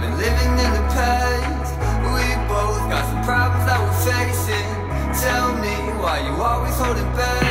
I've been living in the past. We both got some problems that we're facing. Tell me why you always holding back.